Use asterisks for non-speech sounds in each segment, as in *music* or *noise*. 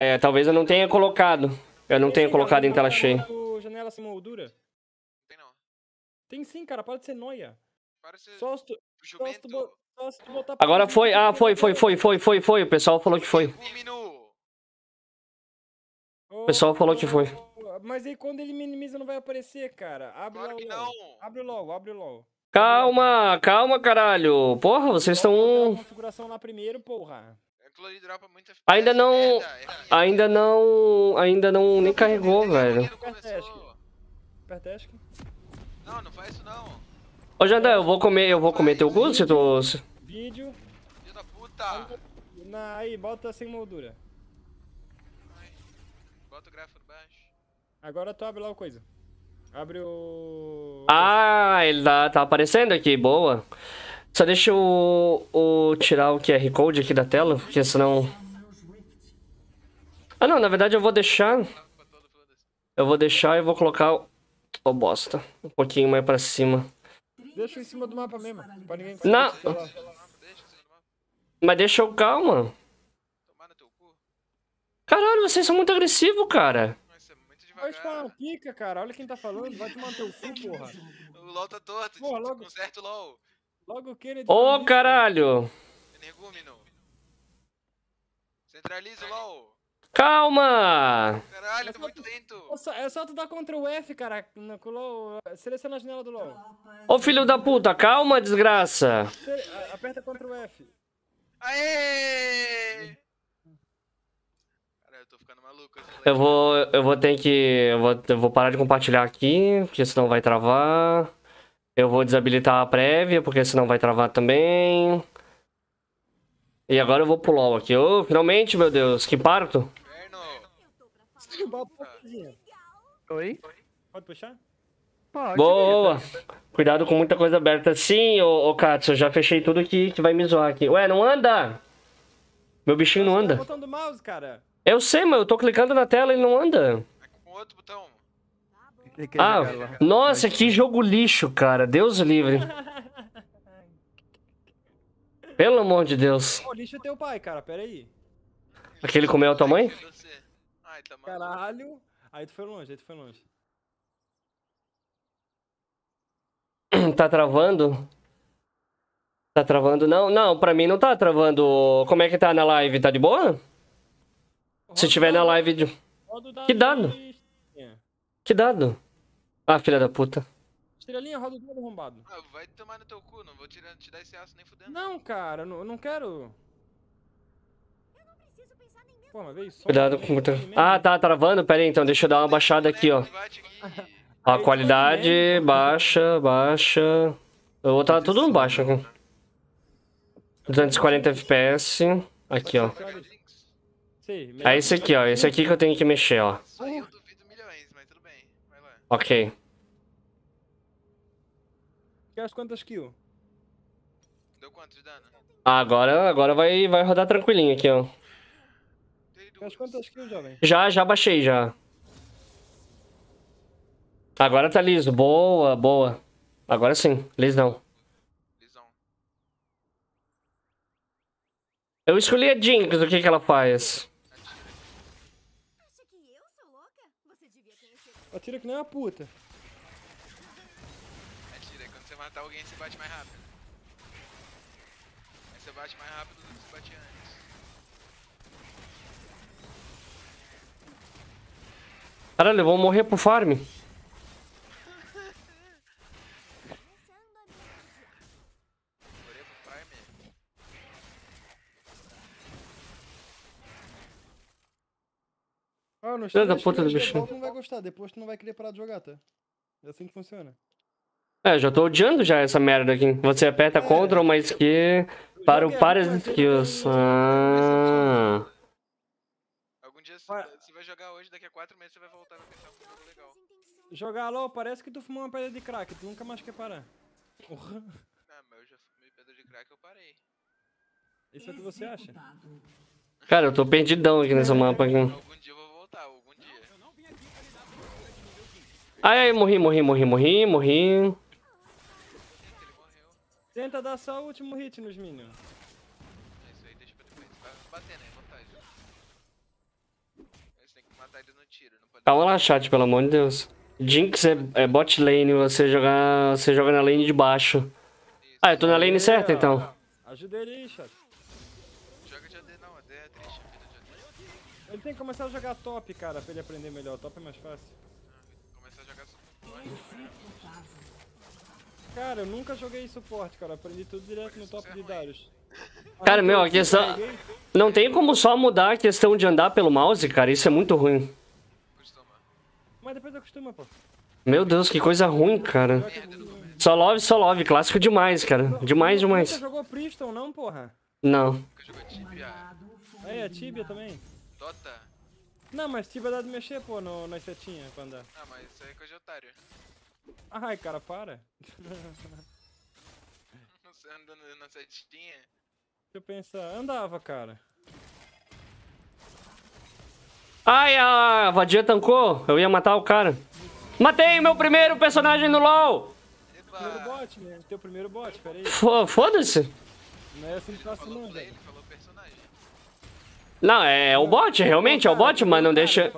É, talvez eu não tenha colocado. Eu não tenha colocado em tela cheia. Janela sem moldura? Tem não. Tem sim, cara. Pode ser noia. Parece Só se tu, só se tu, jumento. bo- só se tu botar... pra Agora foi. Ah, foi, foi, foi, foi, foi, foi. O pessoal falou que foi. Ô, pessoal falou que foi. Mas aí quando ele minimiza não vai aparecer, cara. Abre Claro o! LOL. Abre o LOL, abre o LOL. Calma, calma, caralho. Porra, vocês estão. a configuração lá primeiro, porra. Aquilo ali dropa muito FPS. Ainda não- Merda, erra- *laughs* Ainda não. Ainda não nem carregou, velho. não começou. Aperta ESC. Não, não faz isso não. Ô, Jandão, eu vou comer, eu vou comer teu cu se tu. Vídeo. Filho da puta! Na, aí, bota sem moldura. Ai. Bota o gráfico baixo. Agora tu abre lá o coisa. Abre o... Ah, ele tá, tá aparecendo aqui, boa. Só deixa eu, eu tirar o QR Code aqui da tela, porque senão. Ah, não, na verdade eu vou deixar. Eu vou deixar e vou colocar. o- Ô, bosta. Um pouquinho mais pra cima. Deixa em cima do mapa mesmo. Pra ninguém Não. Mas deixa eu. Calma. Tomar no teu cu. Caralho, vocês são muito agressivos, cara. Vai uma devagar. pica, cara. Olha quem tá falando. Vai tomar no teu cu, porra. O LOL tá torto. Porra, logo- Conserta o LOL. Logo o Kennedy. Ô, isso, caralho. Energúmeno. Centraliza o LOL. Calma. Caralho, tá muito lento. É só, é só tu dar contra o F, cara. No. Seleciona a janela do LOL. Ô, filho da puta, calma, desgraça. Aperta contra o F. Aê! Eu tô ficando maluco. moleque. Eu vou, eu vou ter que. Eu vou, eu vou parar de compartilhar aqui, porque senão vai travar. Eu vou desabilitar a prévia, porque senão vai travar também. E agora eu vou pro LOL aqui. Ô, finalmente, meu Deus, que parto. Oi? Pode puxar? Pode. Boa! Cuidado com muita coisa aberta. Sim, ô, ô Katsu, eu já fechei tudo aqui que vai me zoar aqui. Ué, não anda! Meu bichinho não anda. tá do mouse, cara. Eu sei, mas eu tô clicando na tela e ele não anda. É com outro botão. Ah, nossa, que jogo lixo, cara. Deus livre. *laughs* Pelo amor de Deus. Pô, lixo é teu pai, cara. Pera aí. Aquele comeu a tua mãe? Tá. Caralho. Aí tu foi longe, aí tu foi longe. *clears throat* Tá travando? Tá travando? Não, não, pra mim não tá travando. Como é que tá na live? Tá de boa? Se o tiver na live de. o Que dado? Que dado? Ah, filha da puta. Estrelinha, roda o dado arrombado. Ah, vai tomar no teu cu, não vou tirar, te dar esse aço nem fudendo. Não, cara, eu não, eu não quero. Pô, mas veio só. Cuidado com muita. Ah, tá travando? Pera aí, então deixa eu dar uma baixada aqui, ó. A *laughs* qualidade baixa, baixa. Eu vou botar tudo no baixo aqui. 240 FPS. Aqui, ó. É esse aqui, ó. Esse aqui que eu tenho que mexer, ó. Isso aí eu duvido milhões, mas tudo bem. Vai lá. Ok. Quer as quantas kills? Deu quanto de dano? Agora, agora vai, vai rodar tranquilinho aqui, ó. Dei Quer as duas. quantas kills, jovem? Já, já baixei, já. Agora tá liso. Boa, boa. Agora sim, lisão. Visão. Eu escolhi a Jinx, o que que ela faz? Atira que nem uma puta. Atira, quando você matar alguém, você bate mais rápido. Aí você bate mais rápido do que você batia antes. Caralho, eu vou morrer pro farm. Começando a me odiar. Morei pro farm. Ah, não Filha da puta do vezes Tu não vai gostar, depois tu não vai querer parar de jogar, tá? É assim que funciona. É, já tô odiando já essa merda aqui. Você aperta Ctrl mais Q para o Joga, para as mas ele skills. Ah. Algum dia você Vai. jogar hoje, daqui a 4 meses você vai voltar pra pensar um jogo legal. Jogar LOL parece que tu fumou uma pedra de crack, tu nunca mais quer parar. Porra. Ah, mas eu já fumei pedra de crack eu parei. Isso é o que você acha? Cara, eu tô perdidão aqui nesse mapa aqui. Ai, ai, morri, morri, morri, morri, morri. Ele. Tenta dar só o último hit nos minions. É isso aí, deixa pra depois. Vai batendo aí, vantagem. matar eles no tiro. Não pode Calma lá, chat, pelo amor de Deus. Jinx é, é bot lane, você joga, você joga na lane de baixo. Isso. Ah, eu tô na lane certa então. Ajuda ele aí, chat. Joga de AD não, AD é triste. A vida de AD. Ele tem que começar a jogar top, cara, pra ele aprender melhor. Top é mais fácil. Cara, eu nunca joguei suporte, cara. Aprendi tudo direto no top de Darius. Cara, meu, a questão. Não tem como só mudar a questão de andar pelo mouse, cara. Isso é muito ruim. Costuma. Mas depois acostuma, pô. Meu Deus, que coisa ruim, cara. Só love, só love. Clássico demais, cara. Demais, Você demais. jogou Priston, não, porra? Não. Aí, a Tibia também. Dota. Não, mas Tibia dá de mexer, pô, no, nas setinhas pra andar. Ah, mas isso aí é coisa de otário. Ai, cara, para. *laughs* Você andando na setinha. Deixa eu pensar. Andava, cara. Ai, a vadia tancou. Eu ia matar o cara. Matei meu primeiro personagem no LoL. Primeiro Epa! bot, né? Teu primeiro bot, peraí. Fo- Foda-se. Não é assim que falou não, velho. Não, é o bot, realmente é o bot, mas não deixa.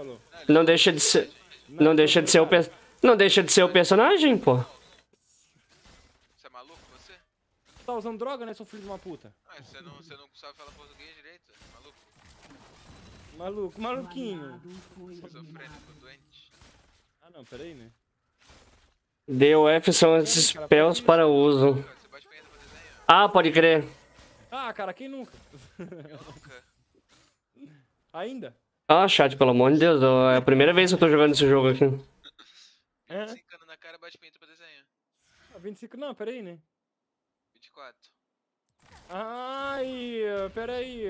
Não deixa de ser. Não deixa de ser o per... Não deixa de ser o personagem, pô. Você é maluco, você? Tá usando droga, né, seu filho de uma puta? Ah, você não, você não sabe falar português direito? Maluco? Maluco, maluquinho. Esquizofrênico, doente. Ah, não, peraí, né? DOF são esses spells para uso. Você? Ah, pode crer. Ah, cara, quem nunca? Eu nunca. Ainda? Ah, chat, pelo amor de Deus. É a primeira vez que eu tô jogando esse jogo aqui. É? 25 anos na cara, bate punheta pra desenho. Ah, 25 não, peraí, né? 24. Ai, peraí.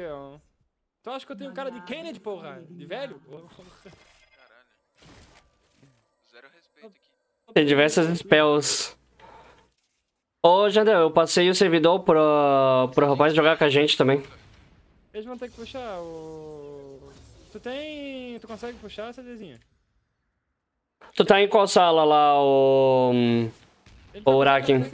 Tu acha que eu tenho cara de Kennedy, porra? De velho? Caralho. Zero respeito aqui. Tem diversas spells. Ô, Jandel, eu passei o servidor pro, pro rapaz jogar com a gente também. Eles vão ter que puxar o... Tu tem... Tu consegue puxar essa desenha? Tu tá em qual sala lá, o... Ele Ô, tá Urakin.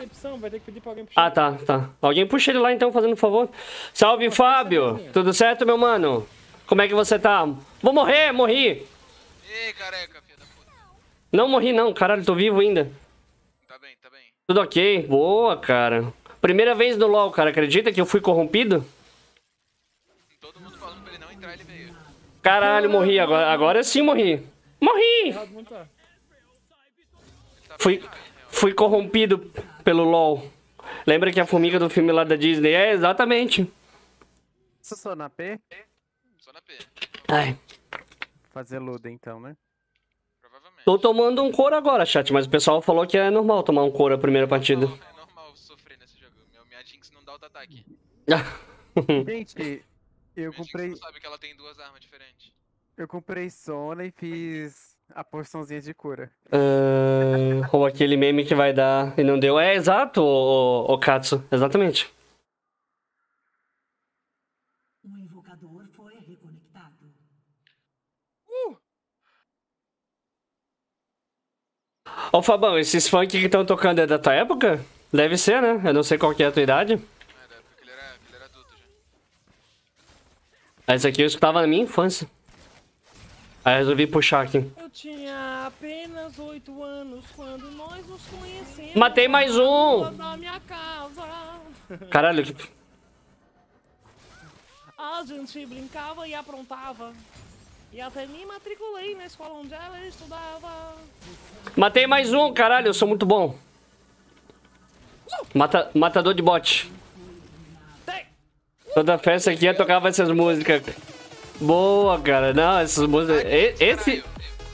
Ah, tá, tá. Alguém puxa ele lá então, fazendo um favor. Salve, Fábio! Tudo certo, meu mano? Como é que você tá? Vou morrer, morri! Ih, careca, filha da puta. Não morri não, caralho, tô vivo ainda. Tá bem, tá bem. Tudo ok? Boa, cara. Primeira vez no LoL, cara. Acredita que eu fui corrompido? Caralho, morri. Agora, agora sim morri. Morri! Fui, fui corrompido pelo LoL. Lembra que a formiga do filme lá da Disney? É, exatamente. Isso só na P? Só na P. Ai, Fazer luda então, né? Provavelmente. tô tomando um couro agora, chat. Mas o pessoal falou que é normal tomar um couro a primeira partida. É normal sofrer nesse jogo. Meu, minha Jinx não dá auto-ataque. *laughs* Gente, eu comprei, não sabe que ela tem duas armas diferentes. eu comprei Sona e fiz a porçãozinha de cura. Ah, ou aquele meme que vai dar e não deu. É exato, o, o Katsu. Exatamente. O invocador foi reconectado. Ô Fabão, esses funk que estão tocando é da tua época? Deve ser, né? Eu não sei qual que é a tua idade. Ah, da época que ele era, que ele era adulto já. Esse aqui eu escutava na minha infância. Aí eu resolvi puxar aqui. Eu tinha apenas 8 anos quando nós nos conhecemos. Matei mais um! Caralho, que- A gente brincava e aprontava. E até me matriculei na escola onde ela estudava. matei mais um, caralho, eu sou muito bom. Mata... Matador de bot. Toda festa aqui eu tocava essas músicas. Boa, cara. Não, essas músicas. e- Esse,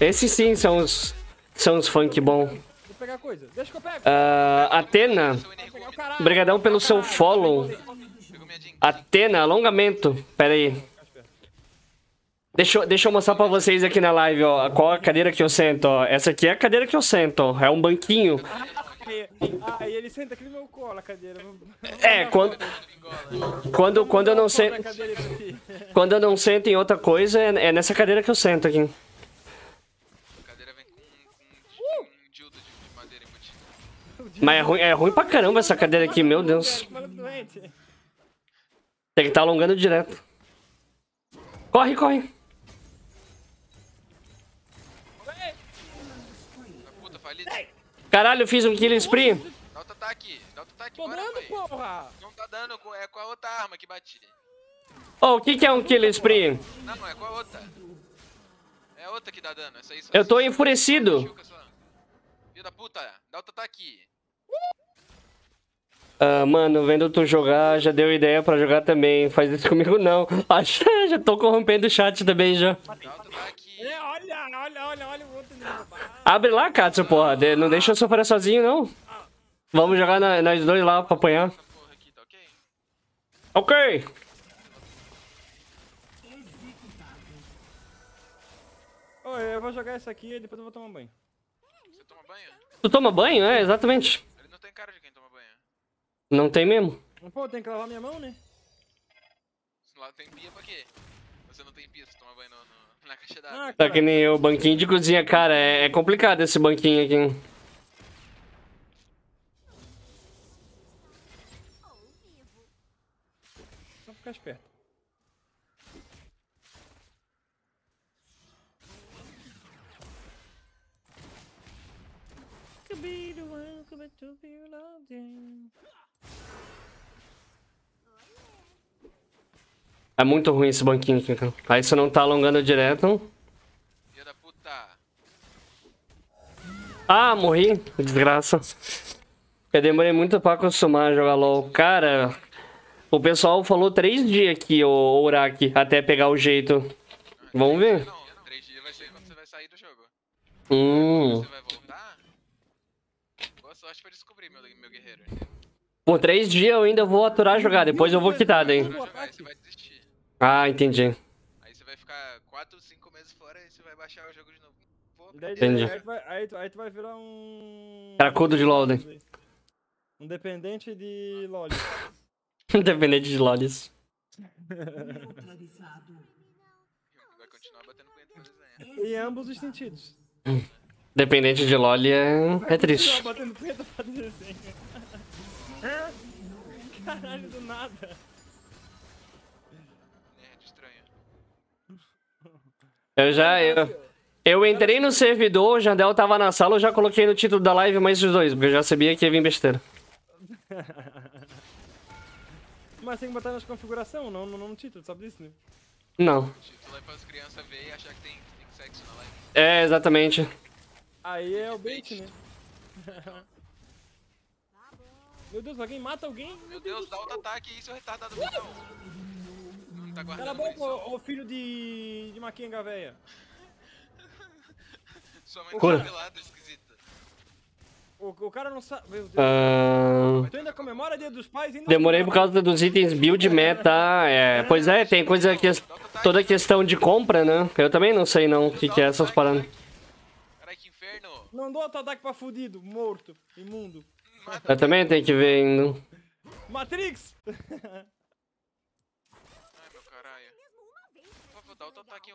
esse sim são os. São os funk bom. Vou pegar coisa. Deixa que eu pego. Ah, Atena. Obrigadão pelo seu follow. Atena, alongamento. Pera aí. Deixa, eu- deixa eu mostrar pra vocês aqui na live, ó. Qual a cadeira que eu sento, ó. Essa aqui é a cadeira que eu sento, ó. É um banquinho. Aí, aí ele senta aqui no meu colo, a cadeira. É, quando. Quando, quando eu não sento. Quando eu não sento em outra coisa, é, é nessa cadeira que eu sento aqui. Mas é ruim, é ruim pra caramba essa cadeira aqui, meu Deus. Tem que estar tá alongando direto. Corre, corre. Caralho, eu fiz um killing spree. Ataque. Porra! Não tá dando, com- é com a outra arma que bati. Ô, o que que é um kill spree? Não, é com a outra. É a outra que dá dano. Essa aí só Eu tô só- enfurecido. Filho da puta, dá outro ataque. Ah, mano, vendo tu jogar, já deu ideia pra jogar também. Faz isso comigo não. *laughs* Acho já tô corrompendo o chat também já. É, olha, olha, olha, olha o outro. Abre lá, Katsu, porra. Não deixa eu sofrer sozinho, não. Vamos jogar na- nós dois lá pra apanhar. Aqui, tá ok? Ok. Oi, eu vou jogar essa aqui e depois eu vou tomar banho. Você toma banho? Tu toma banho? É, exatamente. Ele não tem cara de quem toma banho. Não tem mesmo. Pô, tem que lavar minha mão, né? Lá tem pia pra quê? Você não tem pia, você toma banho no, no- na caixa d'água. Ah, Tá que nem eu, banquinho de cozinha, cara. É, é complicado esse banquinho aqui. Ficar esperto. Could be the one, could be to be loved, yeah. É muito ruim esse banquinho aqui, cara. Aí você não tá alongando direto. Filha da puta. Ah, morri. Desgraça. Eu demorei muito pra acostumar a jogar LOL. Cara, o pessoal falou três dias aqui, o Uraki, até pegar o jeito. Vamos ver. Não, três dias vai ser quando você vai sair do jogo. Hum. Você vai voltar? Boa sorte pra descobrir, meu, meu guerreiro. Por três dias eu ainda vou aturar jogar, depois eu vou quitar desistir. Ah, entendi. Aí você vai ficar 4, 5 meses fora e você vai baixar o jogo de novo. Pô, Entendi. Aí, tu vai, aí, tu, aí tu vai virar um. Cracudo de LOL, né? Um dependente de LOL. *laughs* Independente de desenhar. Em ambos os sentidos. Dependente de LOL é, é triste. Desenho. Caralho, do nada. Eu já. Eu, eu entrei no servidor, o Jandel tava na sala, eu já coloquei no título da live mais os dois, porque eu já sabia que ia vir besteira. *laughs* Mas tem que botar nas configurações, não, não, não no título, sabe disso, né? Não. O título é para as crianças verem e achar que tem, tem sexo na live. É, exatamente. Aí é o bait, né? *laughs* Meu Deus, alguém mata alguém? Meu Deus, dá outro ataque aí, seu retardado mental. Não tá Cala a guardando boca, ô, filho de, de Maquinga, velha. *laughs* Sua mãe tá pelada, esquisita. O, o cara não sabe. Meu Deus. Tu ainda comemora Dia dos Pais? Ainda demorei por causa dos itens build meta. É, pois é, tem coisa que. Toda questão de compra, né? Eu também não sei não o que, que é essas paradas. Caralho, que inferno. Não dou outro ataque pra fudido, morto, imundo. Eu também tenho que ver ainda. Matrix! Ai, meu caralho. Favor, dá outro ataque em